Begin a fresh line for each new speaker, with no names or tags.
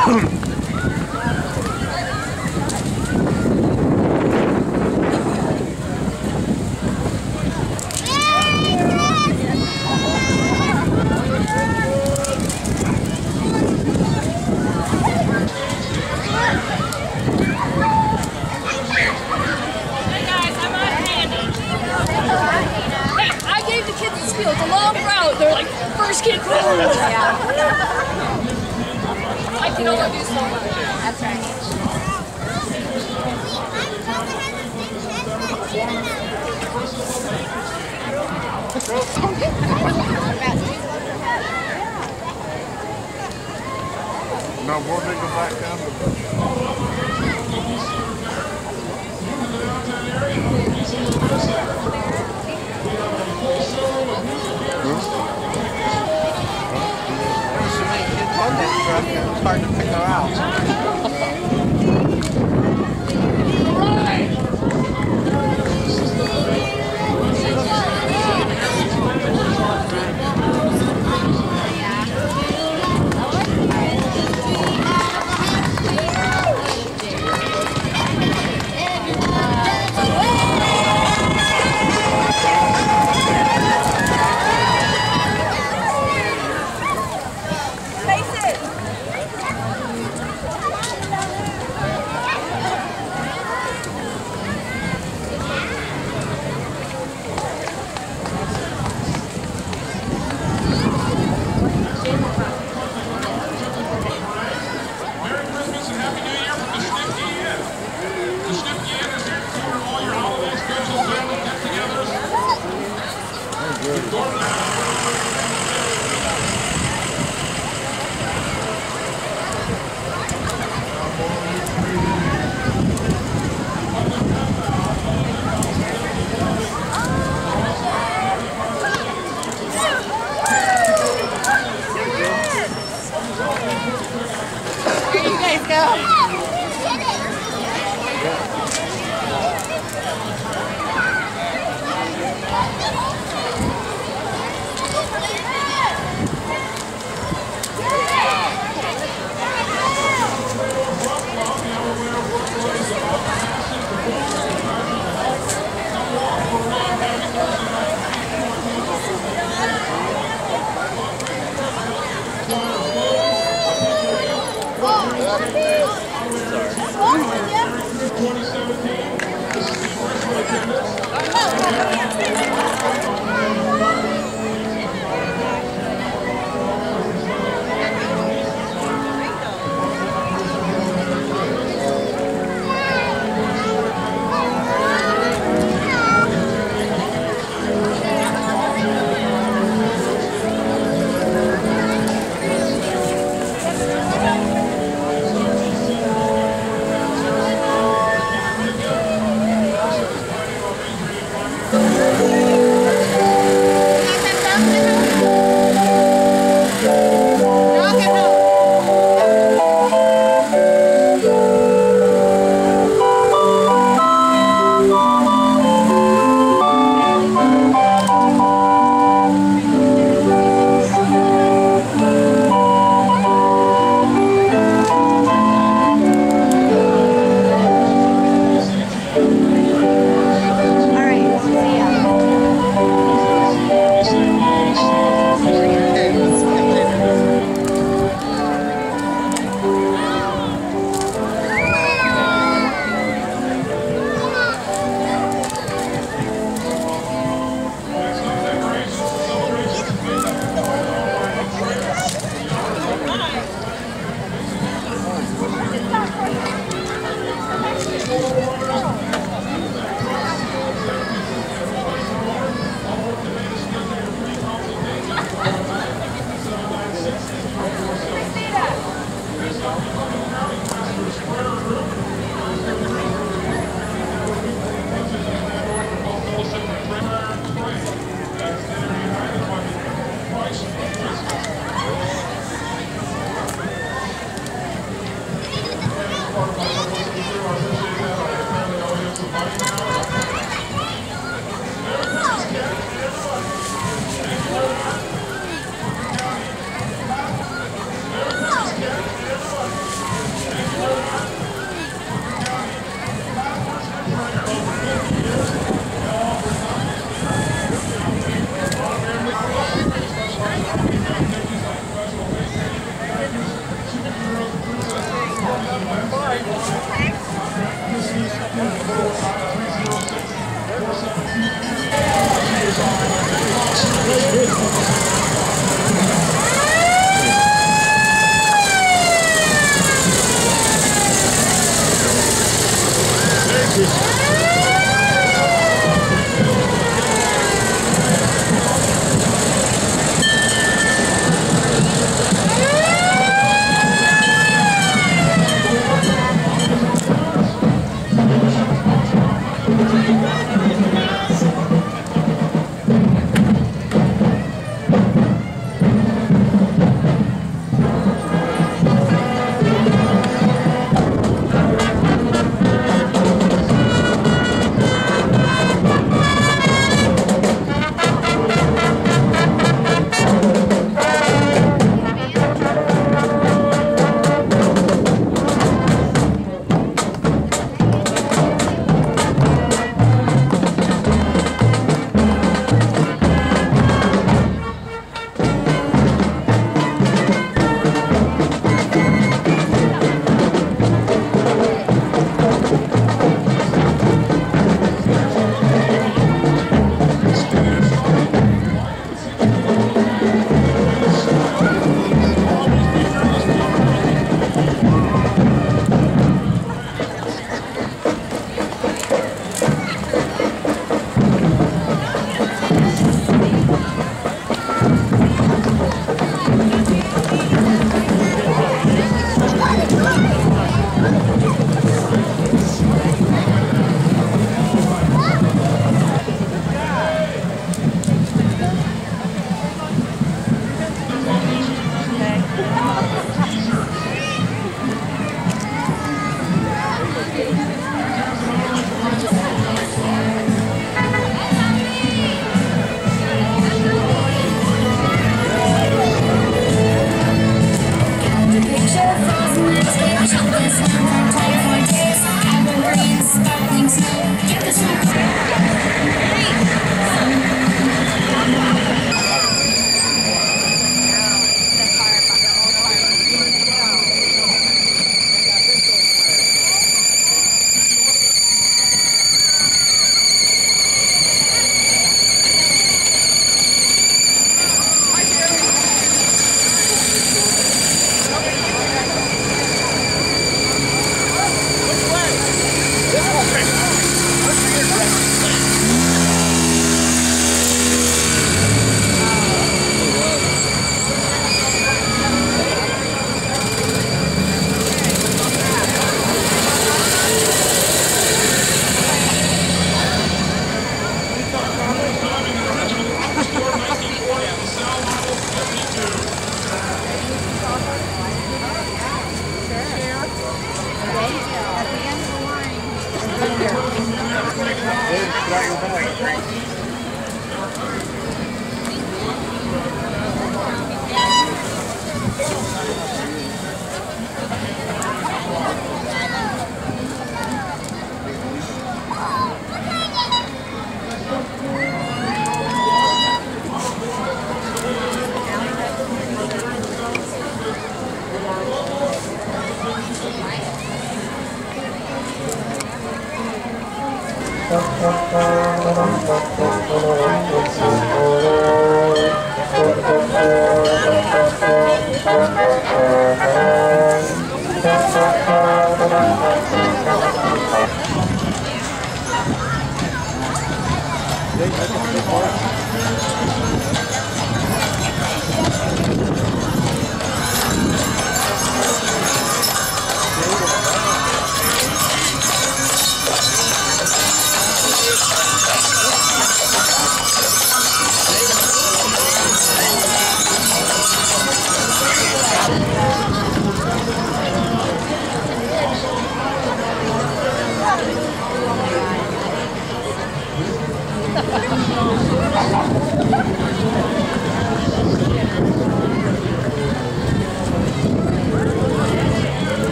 Hmm. do it up so much. That's our now, one nigga back down the. Sorry.